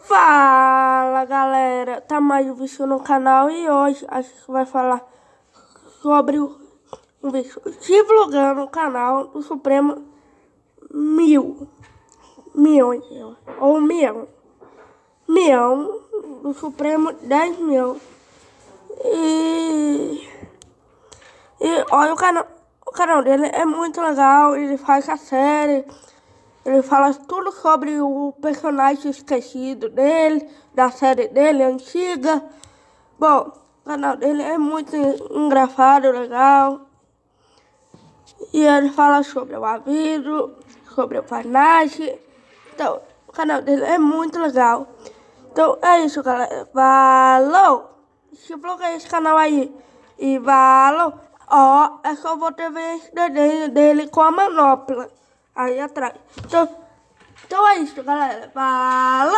Fala galera, tá mais um vídeo no canal e hoje a gente vai falar sobre o um vídeo de vlogando no canal do Supremo Mil. Milhões. Ou Milhão. Milhão do Supremo 10 mil e, e olha o canal, o canal dele é muito legal, ele faz a série ele fala tudo sobre o personagem esquecido dele, da série dele antiga. Bom, o canal dele é muito engraçado, legal. E ele fala sobre o aviso, sobre o personagem. Então, o canal dele é muito legal. Então é isso, galera. Valeu! Se bloqueia esse canal aí. E valeu! Ó, é só você ver esse desenho dele com a manopla aí atrás. Então, então é isso, galera. Falou!